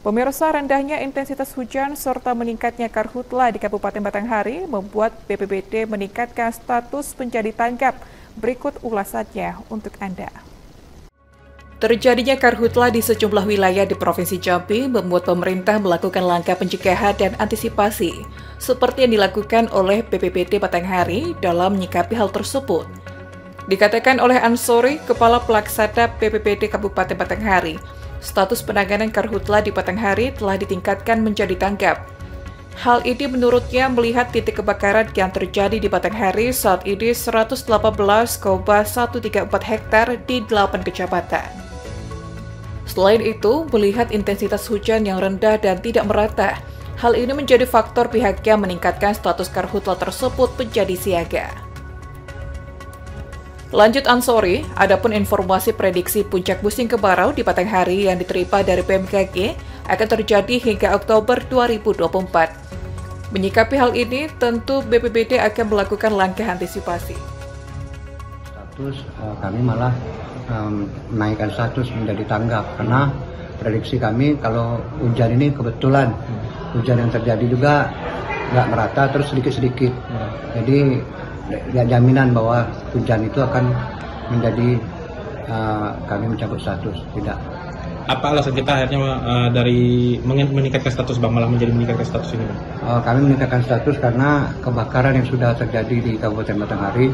Pemirsa rendahnya intensitas hujan serta meningkatnya karhutla di Kabupaten Batanghari membuat BPBD meningkatkan status menjadi tanggap. Berikut ulasannya untuk Anda. Terjadinya karhutla di sejumlah wilayah di Provinsi Jambi membuat pemerintah melakukan langkah pencegahan dan antisipasi, seperti yang dilakukan oleh BPBD Batanghari dalam menyikapi hal tersebut. Dikatakan oleh Ansori, Kepala Pelaksana BPBD Kabupaten Batanghari, status penanganan karhutla di Batanghari telah ditingkatkan menjadi tanggap. Hal ini menurutnya melihat titik kebakaran yang terjadi di Batanghari saat ini 118,134 hektar di 8 kecamatan. Selain itu, melihat intensitas hujan yang rendah dan tidak merata, hal ini menjadi faktor pihaknya meningkatkan status karhutla tersebut menjadi siaga. Lanjut Ansori, adapun informasi prediksi puncak musim kemarau di Batanghari yang diterima dari BMKG akan terjadi hingga Oktober 2024. Menyikapi hal ini, tentu BPBD akan melakukan langkah antisipasi. Status uh, kami malah um, menaikkan status menjadi tanggap karena prediksi kami kalau hujan ini kebetulan hujan yang terjadi juga nggak merata terus sedikit-sedikit. Jadi ya, jaminan bahwa hujan itu akan menjadi uh, kami mencabut status tidak apa alasan kita akhirnya uh, dari meningkatkan status bang malah menjadi meningkatkan status ini bang? Uh, kami meningkatkan status karena kebakaran yang sudah terjadi di Kabupaten Batanghari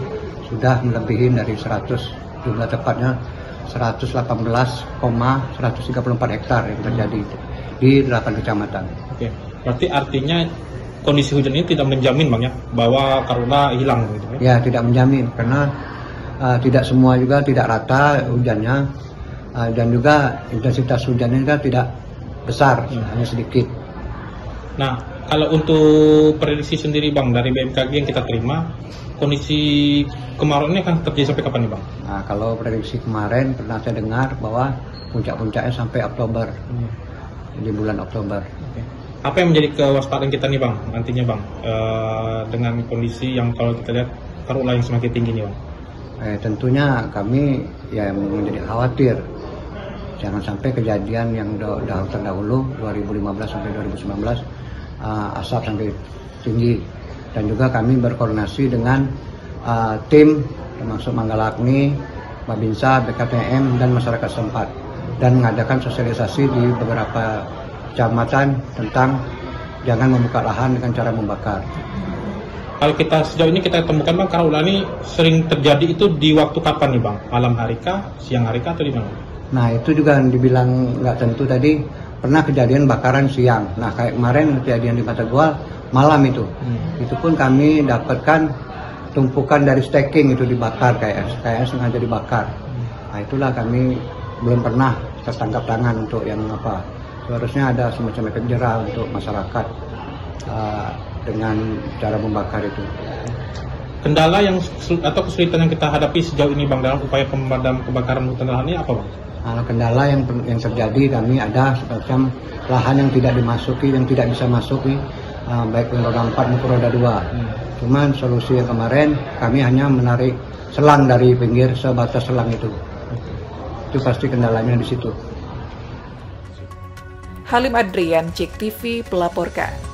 sudah melebihi dari 100 jumlah tepatnya 118,134 hektar yang terjadi di 8 kecamatan. Oke, berarti artinya kondisi hujan ini tidak menjamin bang ya bahwa karuna hilang gitu ya? Ya tidak menjamin karena uh, tidak semua juga tidak rata hujannya uh, dan juga intensitas hujannya juga tidak besar hmm. hanya sedikit. Nah kalau untuk prediksi sendiri bang dari BMKG yang kita terima kondisi kemarau ini akan terjadi sampai kapan nih bang? Nah kalau prediksi kemarin pernah saya dengar bahwa puncak-puncaknya sampai Oktober hmm. di bulan Oktober. Okay apa yang menjadi kewaspadaan kita nih bang? Nantinya bang. E, dengan kondisi yang kalau kita lihat karhutla yang semakin tinggi nih bang? Eh, tentunya kami ya menjadi khawatir. Jangan sampai kejadian yang dah terdahulu 2015 sampai 2019 uh, eh, asap sampai tinggi. Dan juga kami berkoordinasi dengan uh, tim termasuk Manggalakni, Babinsa, BKPM dan masyarakat setempat. Dan mengadakan sosialisasi di beberapa kecamatan tentang jangan membuka lahan dengan cara membakar. Kalau kita sejauh ini kita temukan bang karhutla ini sering terjadi itu di waktu kapan nih bang? Malam hari kah, siang hari kah atau di mana? Nah itu juga dibilang nggak tentu tadi pernah kejadian bakaran siang. Nah kayak kemarin kejadian di Mata Gual malam itu, hmm. itu pun kami dapatkan tumpukan dari stacking itu dibakar kayak kayak sengaja dibakar. Hmm. Nah itulah kami belum pernah tertangkap tangan untuk yang apa seharusnya ada semacam efek jerah untuk masyarakat uh, dengan cara membakar itu. Kendala yang atau kesulitan yang kita hadapi sejauh ini bang dalam upaya pemadam kebakaran hutan lahan ini apa bang? Nah, kendala yang yang terjadi kami ada semacam lahan yang tidak dimasuki, yang tidak bisa masuki, uh, baik roda 4 maupun roda 2. Hmm. Cuman solusi yang kemarin kami hanya menarik selang dari pinggir sebatas selang itu. Itu pasti kendalanya di situ. Halim Adrian, Cek TV, melaporkan.